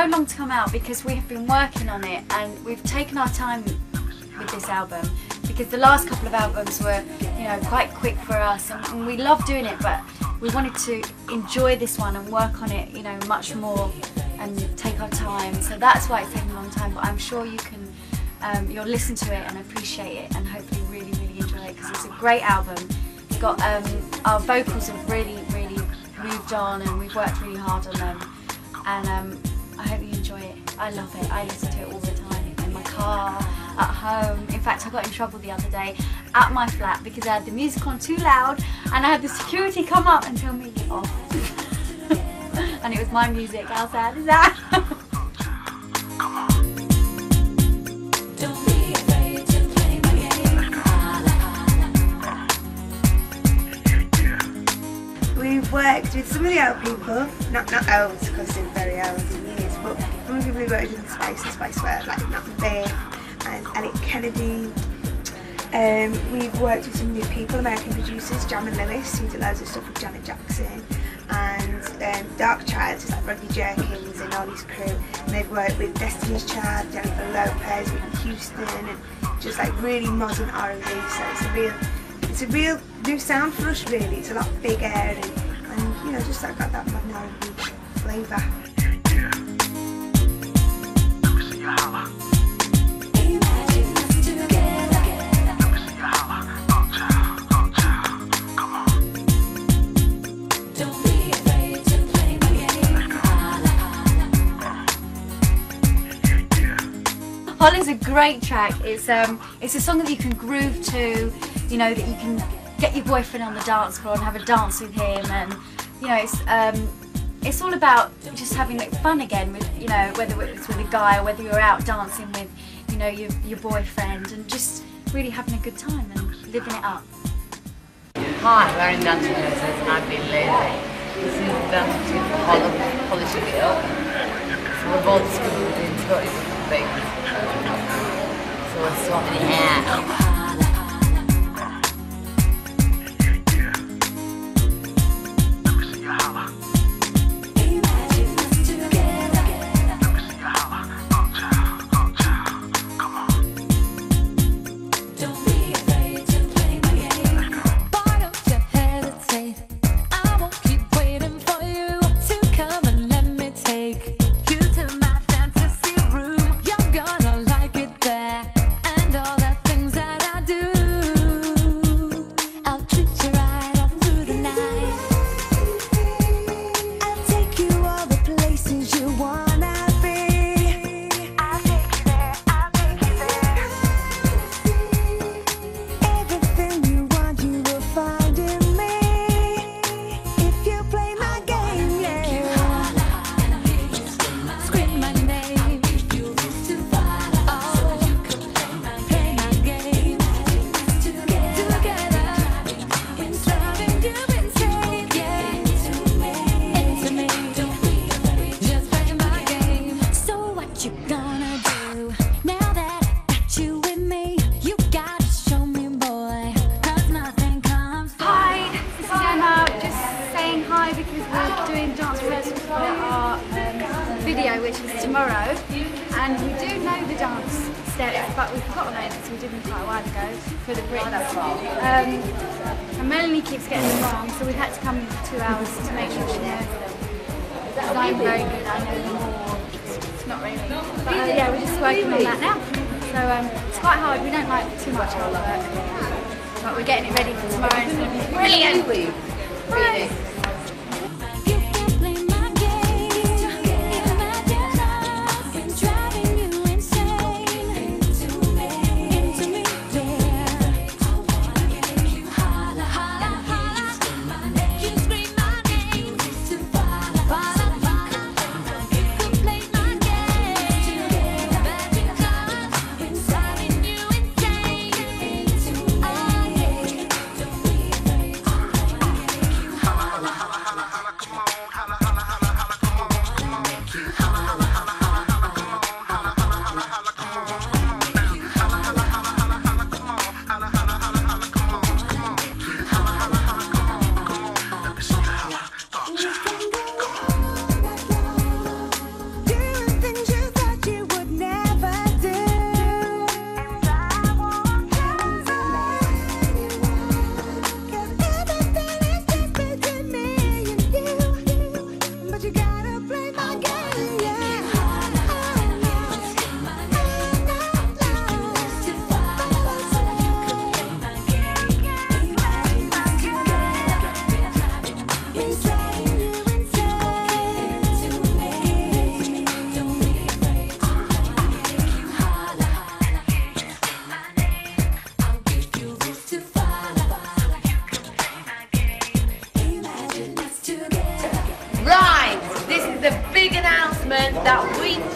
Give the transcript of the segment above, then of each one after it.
so long to come out because we have been working on it and we've taken our time with this album because the last couple of albums were, you know, quite quick for us and, and we love doing it but we wanted to enjoy this one and work on it, you know, much more and take our time. So that's why it's taken a long time but I'm sure you can, um, you'll listen to it and appreciate it and hopefully really, really enjoy it because it's a great album. It's got, um, our vocals have really, really moved on and we've worked really hard on them and um, I hope you enjoy it. I love it. I listen to it all the time in my car, at home. In fact, I got in trouble the other day at my flat because I had the music on too loud and I had the security come up and tell me off. and it was my music. How sad is that? Worked with some of the old people, not not old because they're very old years, but of space and work, like Matt Bear and Eliot Kennedy. Um, we've worked with some new people, American producers, Jam Lewis, who did loads of stuff with Janet Jackson, and um, Darkchild, just like Rodney Jerkins and all his crew. And they've worked with Destiny's Child, Jennifer Lopez, Whitney Houston, and just like really modern R&B. So it's a real it's a real new sound for us really. It's a lot bigger and, and you know just like got that modern R&B flavour. Holler's a great track. It's um, it's a song that you can groove to. You know that you can get your boyfriend on the dance floor and have a dance with him, and you know it's um, it's all about just having like, fun again with you know whether it's with a guy or whether you're out dancing with you know your your boyfriend and just really having a good time and living it up. Hi, we're in Dance Nurses and I've been lazy. This is Dance to Holler polishing it up. So we're both skilled in totally different things. So we're sorting it out. Don't which is tomorrow. And we do know the dance steps, but we forgot about it because we did them quite a while ago for the Brits. Um, and Melanie keeps getting them wrong, so we've had to come two hours to make sure she knows them. Because I'm very good, I know them all. It's not really. But uh, yeah, we're just working on that now. So um, it's quite hard. We don't like too much hard work. But we're getting it ready for tomorrow and it's going to be brilliant. Right.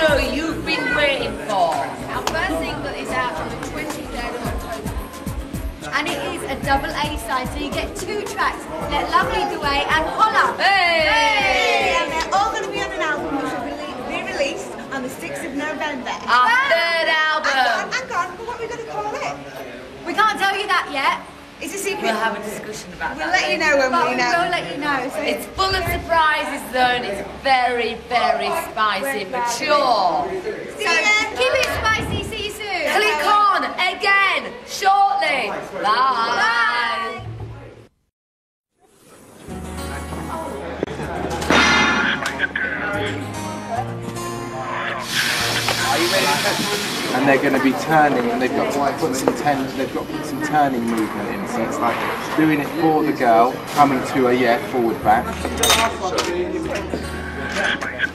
know you've been waiting for? Our first single is out on the 23rd of October. And it is a double A side, so you get two tracks, Let Lovely Lead the Way and Holler. Hey! hey! And they're all going to be on an album which will be released on the 6th of November. Our wow. third album. Hang on, hang on, what are we going to call it? We can't tell you that yet. It's a secret. We'll have a discussion about We'll that. let you know when but we we know. will let you know. So It's full of surprises though and it's very, very oh, oh, spicy, mature. See So ya. keep it spicy. See you soon. Click on again shortly. Bye. And they're going to be turning, and they've got to put some ten, they've got to put some turning movement in. So it's like doing it for the girl, coming to her, yeah, forward back.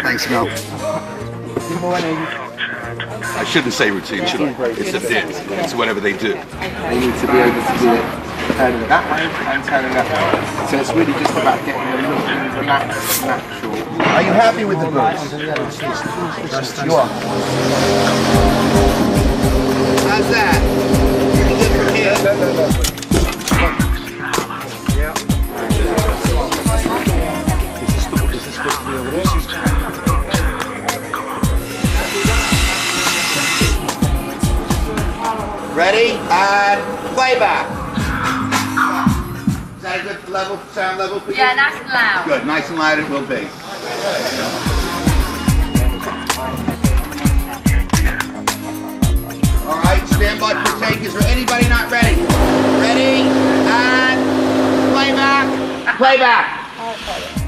Thanks, Mel. Good morning. I shouldn't say routine, should I? It's a bit. It's whatever they do. They need to be able to do it turning that way and turning that way. So it's really just about getting them looking relaxed, natural. Are you happy with the boots? You are. How's that? Pretty good from here. Ready? And playback. Is that a good level, sound level for you? Yeah, nice and loud. Good, nice and loud it will be. Stand by for take. Is there anybody not ready? Ready? And playback. Playback.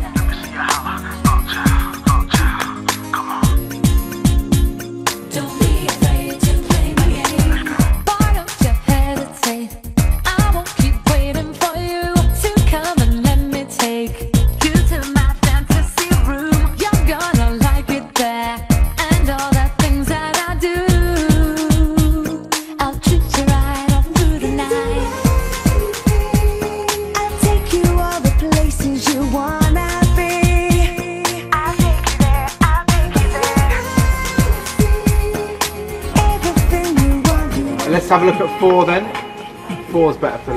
Let's have a look at four then. Four's better for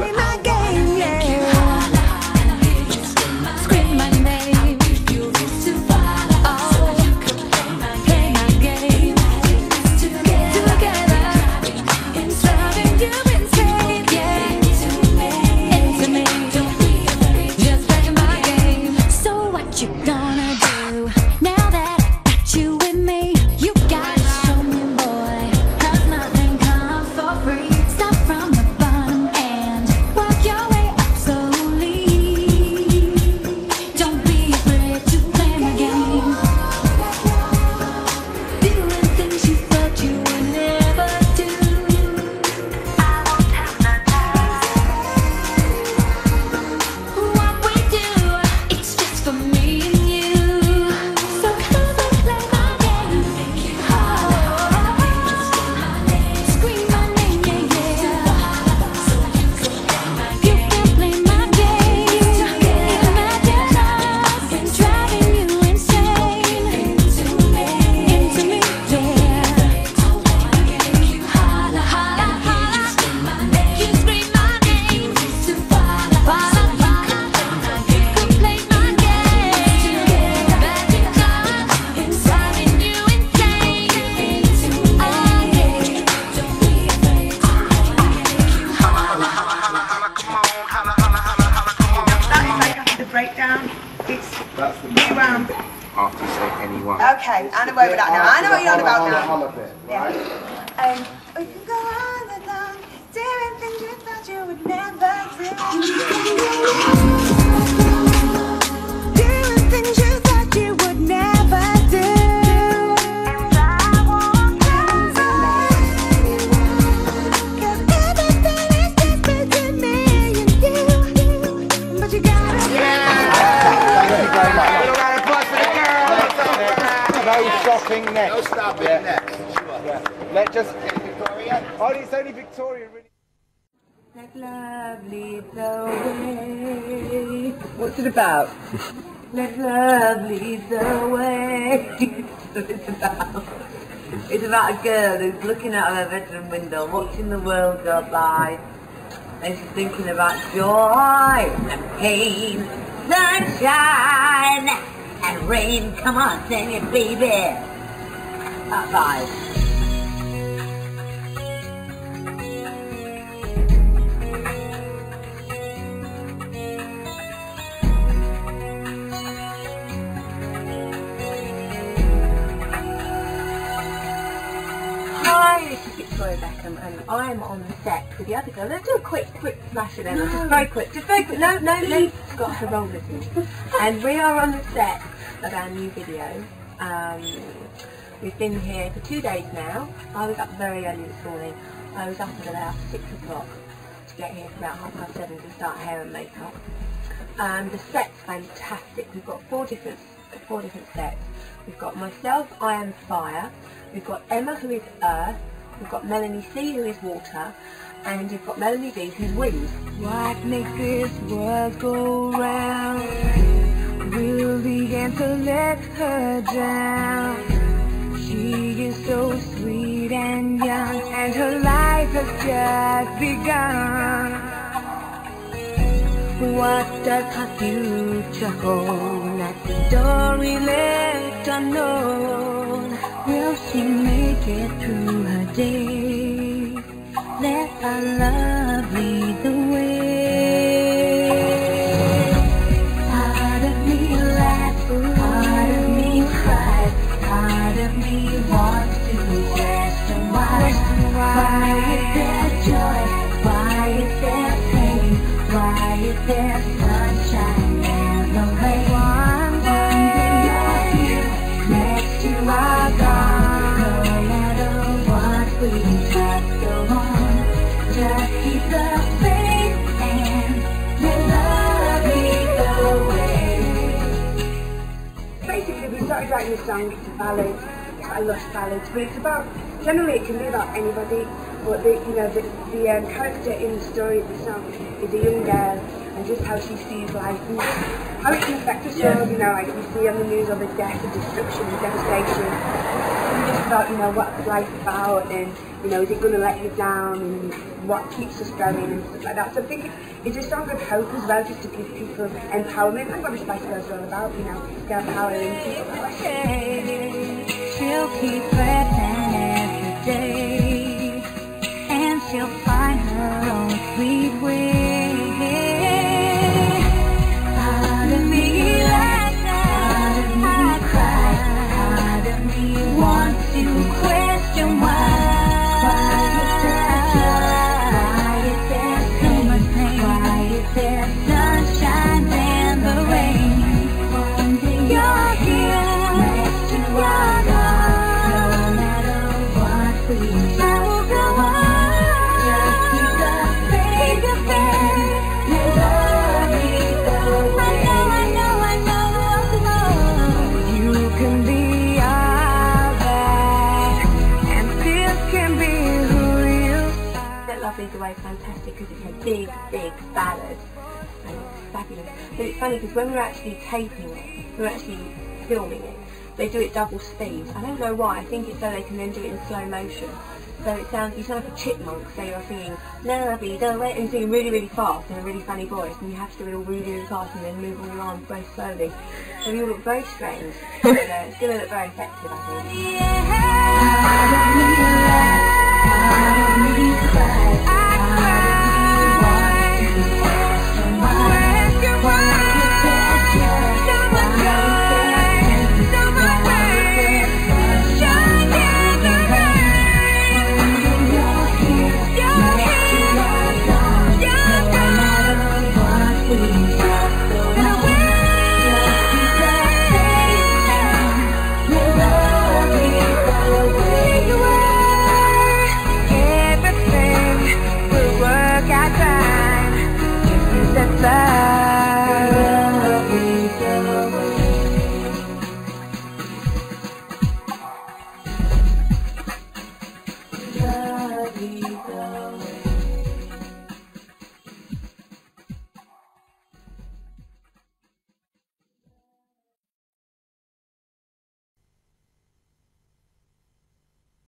It about? Let love lead the way. It's about. It's about a girl who's looking out of her bedroom window, watching the world go by, And she's thinking about joy and pain, sunshine and rain. Come on, sing it, baby. Up five. Is Victoria Beckham, and I'm on the set with the other girl. Let's do a quick, quick flash of them. Just very quick, just very quick. No, no, no. Got to roll with me. And we are on the set of our new video. Um, we've been here for two days now. I was up very early this morning. I was up at about six o'clock to get here for about half past seven to start hair and makeup. Um, the set's fantastic. We've got four different four different sets. We've got myself, I am fire. We've got Emma, who is earth. We've got Melanie C, who is water. And you've got Melanie B, who's wind. What makes this world go round? Will the answer let her down? She is so sweet and young, and her life has just begun. What does her future hold? The door we left unknown. Will she make it through her day? Let her love basically we started writing this song, it's a ballad, I love ballads, but it's about, generally it can be about anybody, but the, you know, the, the um, character in the story of the song is a young girl, just how she sees life, and how it can affect us all, you know, like we see on the news all the death and destruction and devastation, and just about, you know, what's life about, and, you know, is it going to let you down, and what keeps us going, and stuff like that, so I think it, it's a song of hope as well, just to give people empowerment, and what Spice Girls are all about, you know, they're empowering people. She'll keep breathing every day, and she'll to question. Why That Love the Way fantastic because it's a big, big ballad and it's fabulous. But it's funny because when we're actually taping it, we're actually filming it, they do it double speed. I don't know why, I think it's so they can then do it in slow motion. So it sounds, you sound like a chipmunk, so you're singing Love Leads the Way and singing really, really fast in a really funny voice and you have to do it all really, really fast and then move all your arms very slowly. So you look very strange, but uh, it's going to look very effective I think.